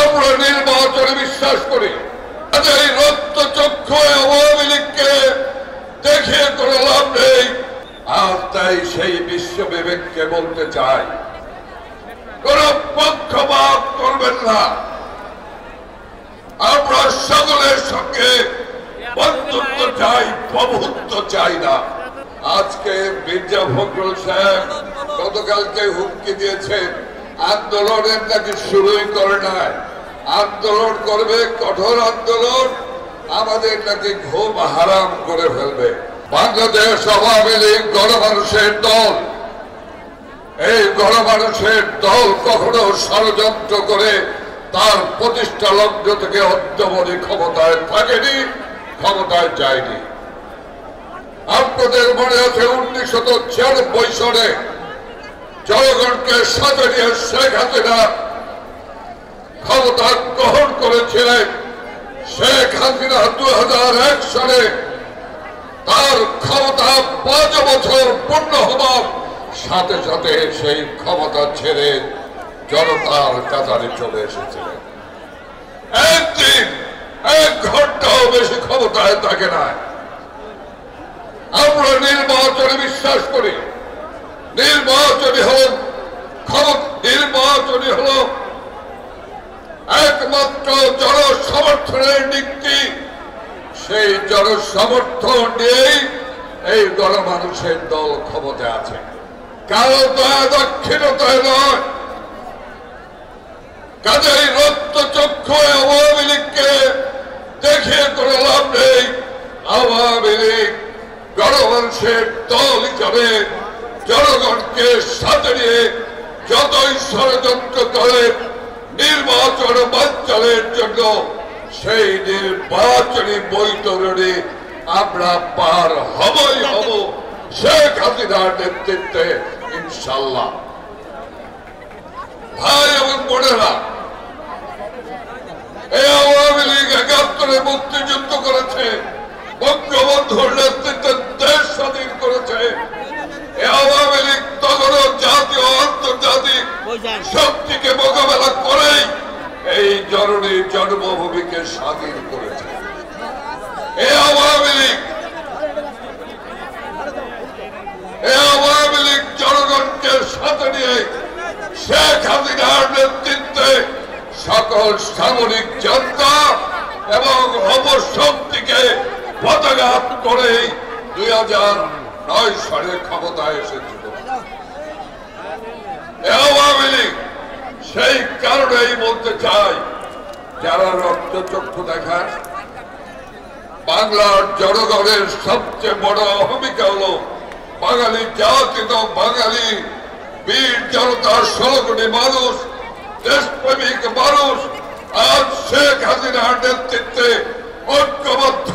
আমরা নির্বাচনে বিশ্বাস করি। এই রক্ত চক্ষু আওয়ামী লীগকে দেখিয়ে কোনো লাভ নেই। আর তাই সেই বিশ্ব বিবেককে বলতে চাই, কোন পক্ষপাত করবেন না। আমরা সকলের সঙ্গে বন্ধুত্ব চাই, প্রভুত্ব চাই না। আজকে মির্জা ফখরুল সাহেব গতকালকে হুমকি দিয়েছেন। আন্দোলনের নাকি শুরুই করে নাই। আন্দোলন করবে, কঠোর আন্দোলন, আমাদের নাকি ঘুম হারাম করে ফেলবে। বাংলাদেশ আওয়ামী লীগ গণমানুষের দল। এই গণমানুষের দল কখনো ষড়যন্ত্র করে তার প্রতিষ্ঠা লগ্ন থেকে অদ্যবধি ক্ষমতায় থাকেনি, ক্ষমতায় যায়নি। আপনাদের মনে আছে উনিশশো ছিয়ানব্বই সনে জনগণকে সাথে নিয়ে শেখ হাসিনা ক্ষমতা গ্রহণ করেছিলেন। শেখ হাসিনা দু হাজার এক সালে তার ক্ষমতা পাঁচ বছর পূর্ণ হবার সাথে সাথে সেই ক্ষমতা ছেড়ে জনতার কাতারে চলে এসেছিলেন। একদিন, এক ঘন্টাও বেশি ক্ষমতায় থাকে না আমরা নির্বাচনে বিশ্বাস করি নির্বাচনী হল নির্বাচনী হল একমাত্র জনসমর্থনের নীতি সেই জনসমর্থন নিয়েই এই গণমানুষের দল ক্ষমতা আছে। কারও দয়া দক্ষিণতায় নয়। কাজেই রক্ত চক্ষু আওয়ামী লীগকে দেখিয়ে কোনো লাভ নেই। আওয়ামী লীগ গণমানুষের দল হিসাবে জনগণকে সাথে নিয়ে যতই ষড়যন্ত্র করে, নির্বাচন বাঞ্চলের জন্য সেই নির্বাচনী বৈতরণী আমরা পার হবই হব। শেখ হাসিনার নেতৃত্বে ইনশাল্লাহ ভাই এবং বোনেরা এই আওয়ামী লীগ একাত্তরে মুক্তিযুদ্ধ করেছে বঙ্গবন্ধুর নেতৃত্বে দেশ স্বাধীন করেছে। এই আওয়ামী লীগ তখনও জাতীয় আন্তর্জাতিক শক্তিকে মোকাবেলা করেই এই জননী জন্মভূমিকে স্বাধীন করেছে। আওয়ামী লীগ। আওয়ামী লীগ জনগণকে সাথে নিয়ে শেখ হাসিনার নেতৃত্বে সকল সামরিক জনতা এবং পতাঘাত করে দুই হাজার নয় সালে ক্ষমতায় এসেছিল। আওয়ামী লীগ, সেই কারণেই বলতে চাই যারা রক্তচক্ষু দেখান বাংলার জনগণের সবচেয়ে বড় ভূমিকা হলো বাঙালি জাতি তো বাঙালি বীর জনতার ষোলো কোটি মানুষ দেশপ্রেমিক মানুষ আজ শেখ হাসিনার নেতৃত্বে ঐক্যবদ্ধ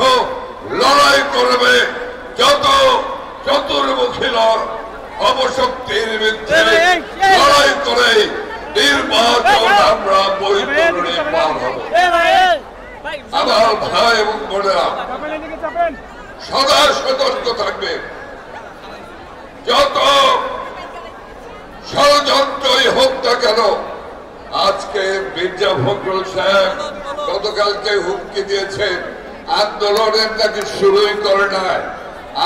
লড়াই করবে যত চতুর্মুখী অবশক্তির বিরুদ্ধে লড়াই করে নির্বাচন আমরা বৈতরণী পার হব। আমার ভাই এবং বোনেরা সদা সতর্ক থাকবে। যত ষড়যন্ত্রই হোক না কেন আজকে মির্জা ফখরুল সাহেব গতকালকে হুমকি দিয়েছেন আন্দোলনের নাকি শুরুই করে নাই।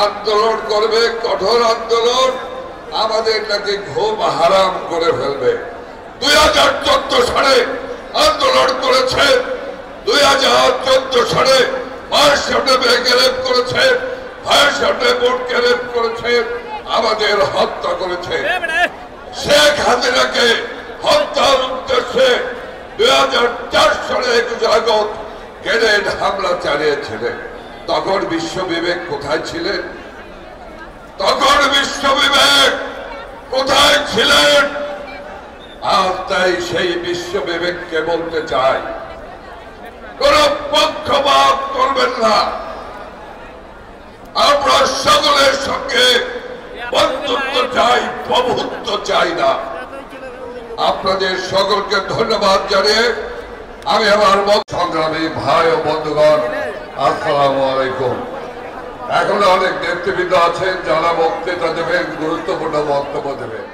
আন্দোলন করবে কঠোর আন্দোলন আমাদের নাকি ঘুম হারাম করে ফেলবে। দুই হাজার চোদ্দ সালে আন্দোলন করেছে। দুই হাজার চোদ্দ সালে মায়ের সামনে ব্যাংকে রেপ করেছে। ভাইয়ের সামনে রেপ করেছে। আমাদের হত্যা করেছে। শেখ হাসিনাকে হত্যার উদ্দেশ্যে দুই হাজার চার সালে একুশ আগস্ট গ্রেনেড হামলা চালিয়েছিলেন। তখন বিশ্ব বিবেক কোথায় ছিলেন? তখন বিশ্ব বিবেক কোথায় ছিলেন? আর তাই সেই বিশ্ব বিবেককে বলতে চাই, কোন পক্ষপাত করবেন না। আমরা সকলের সঙ্গে বন্ধুত্ব চাই, প্রভুত্ব চাই না। আপনাদের সকলকে ধন্যবাদ জানিয়ে আমি আমার সংগ্রামী ভাই ও বন্ধুগণ, আসসালামু আলাইকুম। এখনও অনেক নেতৃবৃন্দ আছেন যারা বক্তৃতা দেবেন, গুরুত্বপূর্ণ বক্তব্য দেবেন।